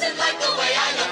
doesn't like the way I look.